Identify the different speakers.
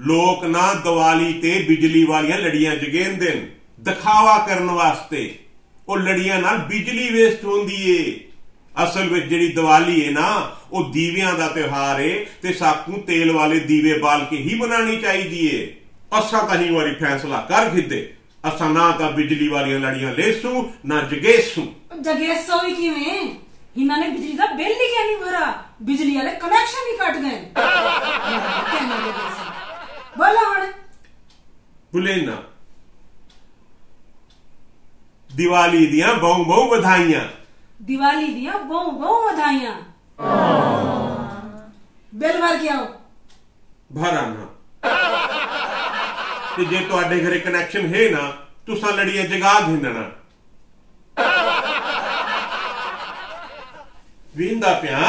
Speaker 1: ਲੋਕ ਨਾ ਦੀਵਾਲੀ ਤੇ ਬਿਜਲੀ ਵਾਲੀਆਂ ਲੜੀਆਂ ਜਗੇਂਦੇ ਨੇ ਦਿਖਾਵਾ ਕਰਨ ਵਾਸਤੇ ਉਹ ਲੜੀਆਂ ਨਾਲ ਬਿਜਲੀ ਵੇਸਟ ਹੁੰਦੀ ਏ। ਅਸਲ ਵਿੱਚ ਜਿਹੜੀ ਦੀਵਾਲੀ ਹੈ ਨਾ, ਉਹ ਦੀਵਿਆਂ ਦਾ ਤਿਉਹਾਰ ਏ ਤੇ ਸਾਕੂ ਤੇਲ ਵਾਲੇ ਦੀਵੇ ਬਾਲ ਕੇ ਹੀ ਬਣਾਉਣੀ ਚਾਹੀਦੀ ਏ। ਅਸਾਂ ਤਾਂ ਹੀ ਵਾਰੀ ਫੈਸਲਾ ਕਰ ਖਿੱਦੇ ਅਸਾਂ ਨਾ ਤਾਂ ਬਿਜਲੀ ਵਾਲੀਆਂ ਲੜੀਆਂ ਲੈਸੂ, ਨਾ ਜਗੇਸੂ।
Speaker 2: ਜਗੇਸੋ ਵੀ ਕਿਵੇਂ? ਇਹਨਾਂ ਨੇ ਬਿਜਲੀ ਦਾ ਬਿੱਲ ਹੀ ਕਿਉਂ ਨਹੀਂ ਭਰਾ ਬਿਜਲੀ ਵਾਲੇ ਕਨੈਕਸ਼ਨ ਹੀ ਕੱਟ ਗਏ। ਬੋਲੋ ਹੁਣ
Speaker 1: ਭੁੱਲੇ ਨਾ ਦੀਵਾਲੀ ਦੀਆਂ ਬਹੁ ਬਹੁ ਵਧਾਈਆਂ
Speaker 2: ਦੀਵਾਲੀ ਦੀਆਂ ਬਹੁ ਬਹੁ ਵਧਾਈਆਂ ਬਿੱਲ ਭਰ ਕੇ ਆਓ
Speaker 1: ਭਰਾ ਨਾ ਤੇ ਜੇ ਤੁਹਾਡੇ ਘਰੇ ਕਨੈਕਸ਼ਨ ਹੈ ਨਾ ਤੁਸੀਂ ਲੜੀਆਂ ਜਗਾ ਦਿੰਦਣਾ ਵੀਂਦਾ ਪਿਆ